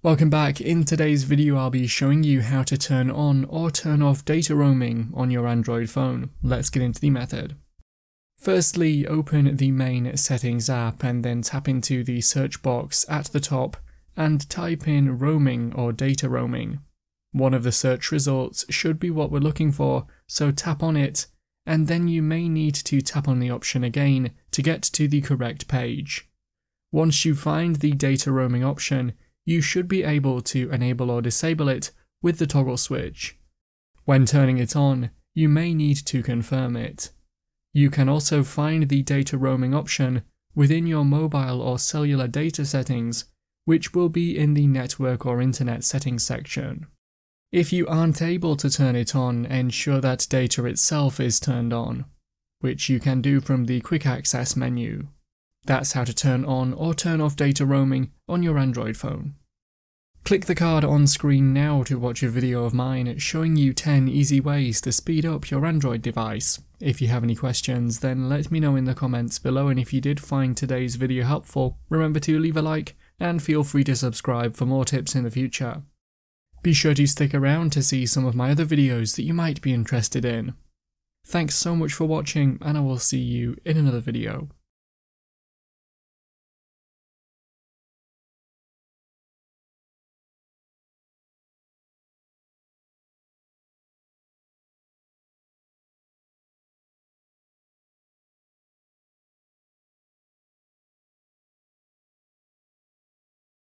Welcome back. In today's video I'll be showing you how to turn on or turn off data roaming on your Android phone. Let's get into the method. Firstly, open the main settings app and then tap into the search box at the top and type in roaming or data roaming. One of the search results should be what we're looking for, so tap on it and then you may need to tap on the option again to get to the correct page. Once you find the data roaming option, you should be able to enable or disable it with the toggle switch. When turning it on, you may need to confirm it. You can also find the data roaming option within your mobile or cellular data settings, which will be in the network or internet settings section. If you aren't able to turn it on, ensure that data itself is turned on, which you can do from the quick access menu. That's how to turn on or turn off data roaming on your Android phone. Click the card on screen now to watch a video of mine showing you 10 easy ways to speed up your Android device. If you have any questions then let me know in the comments below and if you did find today's video helpful, remember to leave a like and feel free to subscribe for more tips in the future. Be sure to stick around to see some of my other videos that you might be interested in. Thanks so much for watching and I will see you in another video.